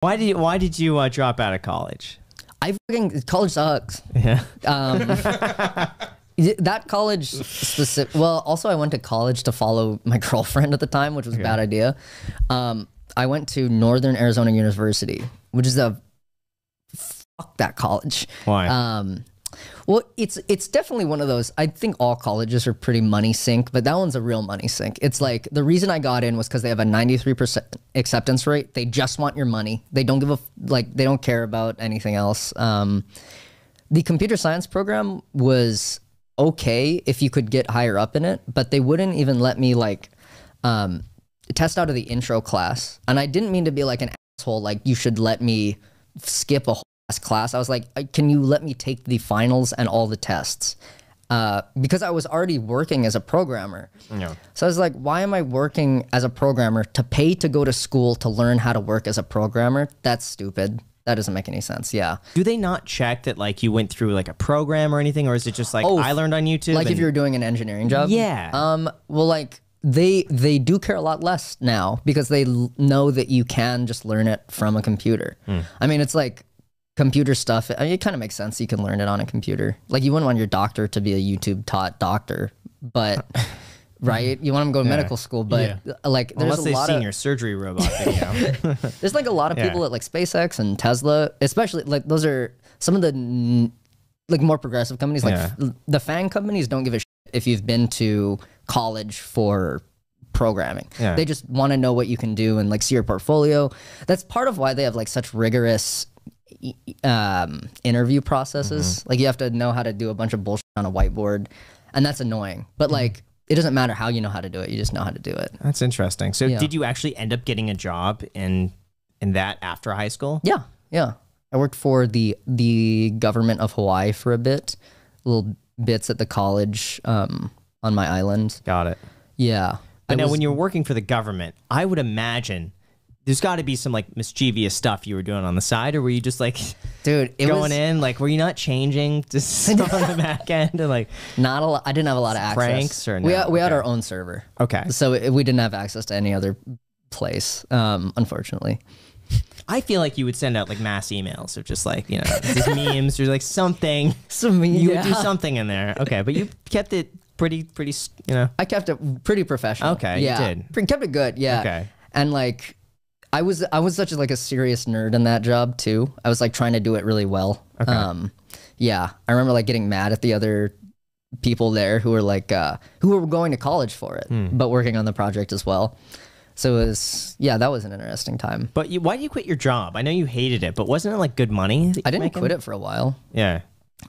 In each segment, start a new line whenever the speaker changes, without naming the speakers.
Why did you, why did you uh, drop out of college?
I fucking college sucks.
Yeah.
Um, that college specific. Well, also I went to college to follow my girlfriend at the time, which was a bad idea. Um, I went to Northern Arizona University, which is a fuck that college.
Why?
Um, well, it's it's definitely one of those. I think all colleges are pretty money sink, but that one's a real money sink. It's like the reason I got in was because they have a ninety three percent acceptance rate. They just want your money. They don't give a like. They don't care about anything else. Um, the computer science program was okay if you could get higher up in it, but they wouldn't even let me like um, test out of the intro class. And I didn't mean to be like an asshole. Like you should let me skip a whole class. I was like, "Uh, can you let me take the finals and all the tests? Uh, because I was already working as a programmer.
Yeah.
So I was like, why am I working as a programmer to pay to go to school to learn how to work as a programmer? That's stupid. That doesn't make any sense. Yeah.
Do they not check that like you went through like a program or anything, or is it just like
Oh,
I learned on YouTube?
like if you're doing an engineering job
Yeah.
um well like they they do care a lot less now because they l- know that you can just learn it from a computer
Hmm.
i mean it's like computer stuff I mean, it kind of makes sense you can learn it on a computer like you wouldn't want your doctor to be a youtube taught doctor but right you want them to go to medical school but uh, like there's
unless
a lot
seen
of
your surgery robot video.
there's like a lot of
Yeah.
people at like SpaceX and Tesla, especially like those are some of the n- like more progressive companies. Like
Yeah.
f- the FAANG companies don't give a shit if you've been to college for programming.
Yeah.
They just want to know what you can do and like see your portfolio. That's part of why they have like such rigorous um, interview processes.
Mm-hmm.
Like you have to know how to do a bunch of bullshit on a whiteboard, and that's annoying. But
Mm-hmm.
like it doesn't matter how you know how to do it; you just know how to do it.
That's interesting. So
Yeah.
did you actually end up getting a job in in that after high school?
Yeah, yeah. I worked for the the government of Hawaii for a bit, little bits at the college um, on my island.
Got it.
Yeah.
But
I
now,
was-
when you're working for the government, I would imagine there's got to be some like mischievous stuff you were doing on the side, or were you just like
dude, it
going
was
in? Like, were you not changing just on the back end and like?
not a lot. I didn't have a lot of access.
Pranks or
we
no?
had, we had
Okay.
our own server,
Okay.
so it, we didn't have access to any other place. Um, unfortunately.
I feel like you would send out like mass emails of just like you know these memes or like something.
So me,
You would do something in there. Okay, but you kept it pretty pretty you know.
I kept it pretty professional.
Okay, you
yeah,
did.
Pre- kept it good. Yeah.
Okay.
And like, I was I was such a, like a serious nerd in that job too. I was like trying to do it really well.
Okay.
Um, yeah, I remember like getting mad at the other people there who were like uh, who were going to college for it,
Hmm.
but working on the project as well. So it was yeah, that was an interesting time.
But you, why did you quit your job? I know you hated it, but wasn't it like good money?
I didn't quit it for a while.
Yeah.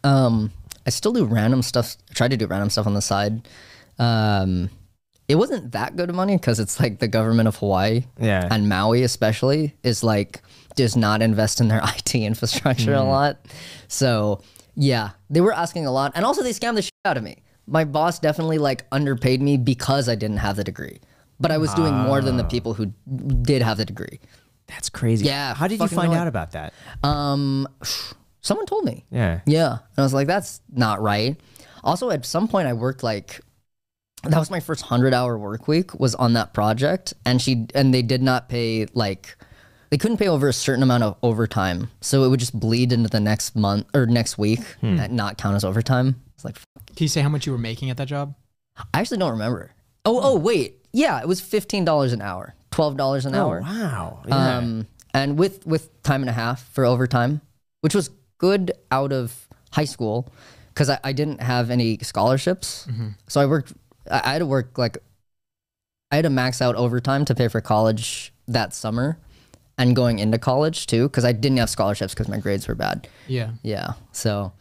Um, I still do random stuff. Try to do random stuff on the side. Um, it wasn't that good of money because it's like the government of Hawaii
Yeah.
and Maui especially is like does not invest in their IT infrastructure a lot. So yeah, they were asking a lot, and also they scammed the shit out of me. My boss definitely like underpaid me because I didn't have the degree, but I was doing more than the people who did have the degree.
That's crazy.
Yeah,
How did you find
annoying.
out about that?
Um, someone told me.
Yeah.
Yeah. And I was like, that's not right. Also, at some point, I worked like, that was my first 100 hour work week was on that project. And she, and they did not pay like, they couldn't pay over a certain amount of overtime. So it would just bleed into the next month or next week and not count as overtime. It's like,
Can you say how much you were making at that job?
I actually don't remember. Oh, oh, wait. Yeah. It was $15 an hour, $12 an hour.
Wow. Yeah.
Um, and with with time and a half for overtime, which was good out of high school because I, I didn't have any scholarships. So I worked. I, I had to work like I had to max out overtime to pay for college that summer, and going into college too because I didn't have scholarships because my grades were bad.
Yeah.
Yeah. So,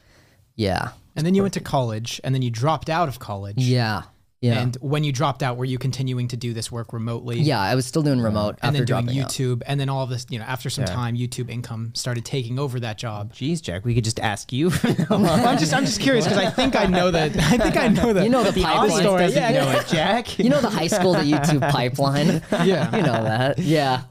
yeah,
And then you went to college, and then you dropped out of college.
yeah, yeah,
And when you dropped out, were you continuing to do this work remotely?
yeah. I was still doing remote
And
after
then doing
dropping out.
YouTube, and then all of this, you know, after some
Yeah.
time, YouTube income started taking over that job.
Jeez, Jack, we could just ask you.
I'm just, I'm just curious because I think I know that. I think I know that.
You know the
the
pipeline.
audience doesn't
Yeah.
know it, Jack.
You know the high school to YouTube pipeline.
Yeah.
You know that. Yeah.